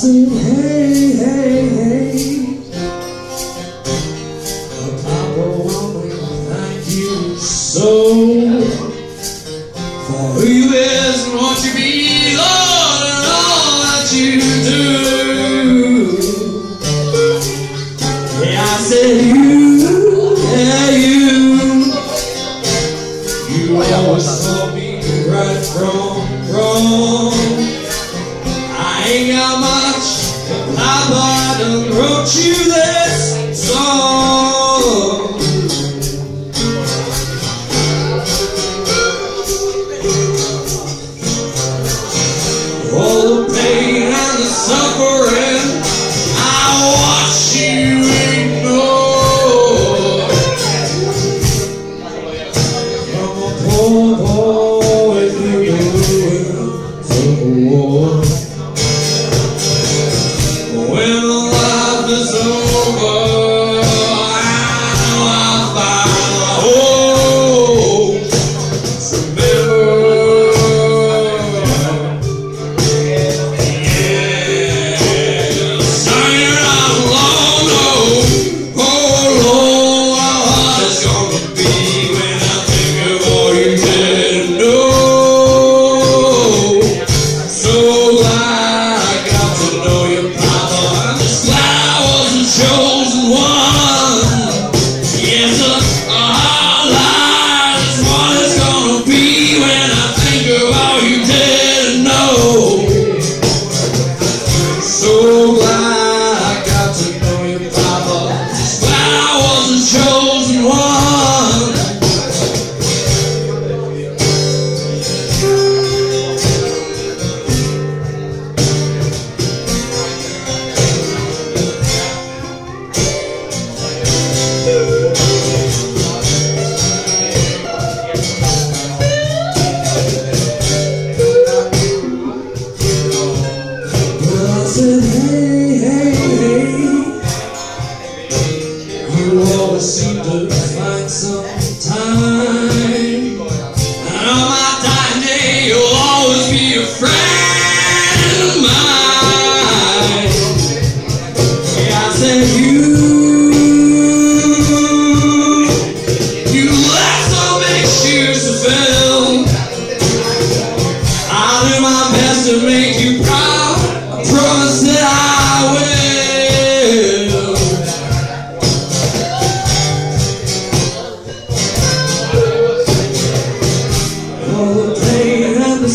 sing hey, hey, hey. Papa woman, thank you so for who you is and what you be, Lord, and all that you do. Yeah, I said you, yeah you. You always saw me right from wrong. I ain't got my I thought I wrote you this is over,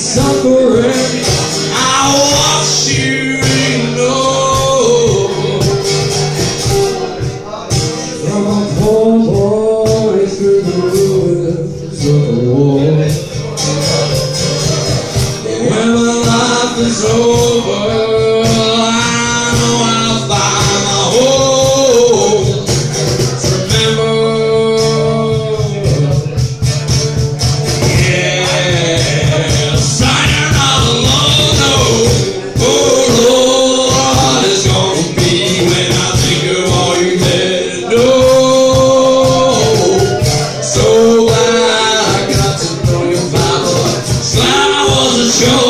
suffering. I watch you know from a through the ruins of war. When my life is over. show.